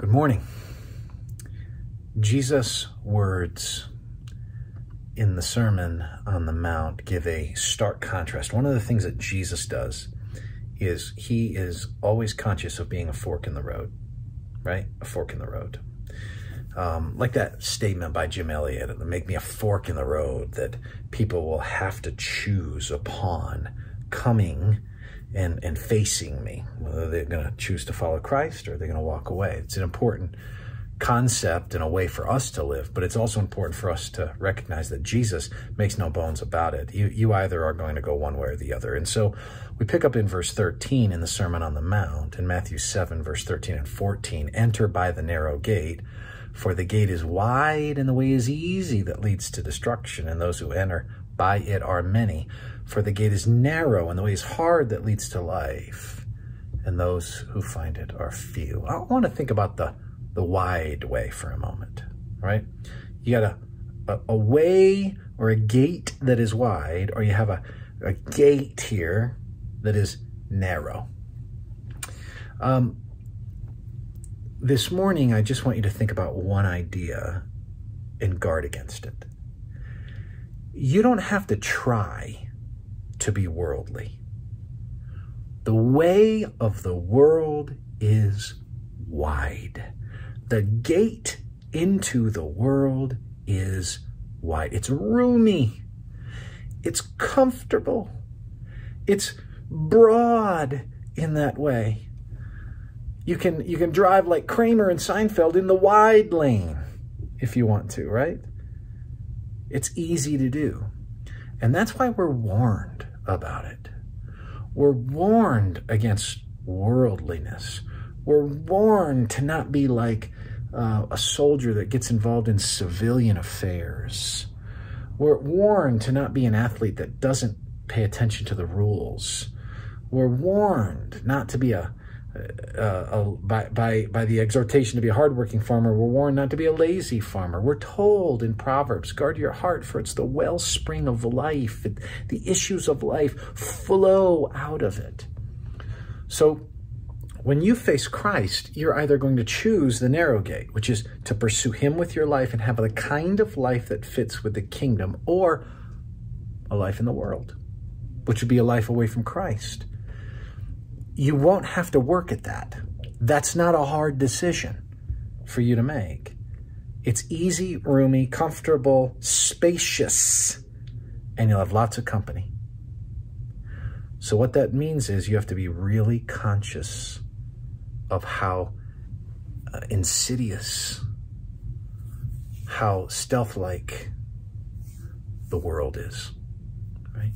Good morning. Jesus' words in the Sermon on the Mount give a stark contrast. One of the things that Jesus does is he is always conscious of being a fork in the road, right? A fork in the road. Um, like that statement by Jim Elliot, make me a fork in the road that people will have to choose upon coming and, and facing me, whether they're going to choose to follow Christ or they're going to walk away. It's an important concept and a way for us to live, but it's also important for us to recognize that Jesus makes no bones about it. You, you either are going to go one way or the other. And so we pick up in verse 13 in the Sermon on the Mount, in Matthew 7, verse 13 and 14, enter by the narrow gate, for the gate is wide and the way is easy that leads to destruction, and those who enter by it are many. For the gate is narrow and the way is hard that leads to life, and those who find it are few. I want to think about the, the wide way for a moment, right? You got a, a, a way or a gate that is wide, or you have a, a gate here that is narrow. Um, this morning, I just want you to think about one idea and guard against it. You don't have to try to be worldly. The way of the world is wide. The gate into the world is wide. It's roomy. It's comfortable. It's broad in that way. You can, you can drive like Kramer and Seinfeld in the wide lane if you want to, right? It's easy to do. And that's why we're warned about it. We're warned against worldliness. We're warned to not be like uh, a soldier that gets involved in civilian affairs. We're warned to not be an athlete that doesn't pay attention to the rules. We're warned not to be a uh, by, by, by the exhortation to be a hardworking farmer, we're warned not to be a lazy farmer. We're told in Proverbs, guard your heart, for it's the wellspring of life. The issues of life flow out of it. So when you face Christ, you're either going to choose the narrow gate, which is to pursue him with your life and have the kind of life that fits with the kingdom, or a life in the world, which would be a life away from Christ you won't have to work at that. That's not a hard decision for you to make. It's easy, roomy, comfortable, spacious, and you'll have lots of company. So what that means is you have to be really conscious of how uh, insidious, how stealth-like the world is, right?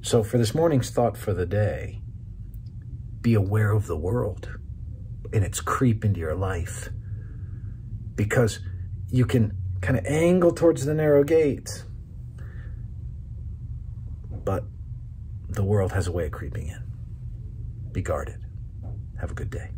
So for this morning's thought for the day, be aware of the world and its creep into your life because you can kind of angle towards the narrow gate, but the world has a way of creeping in. Be guarded. Have a good day.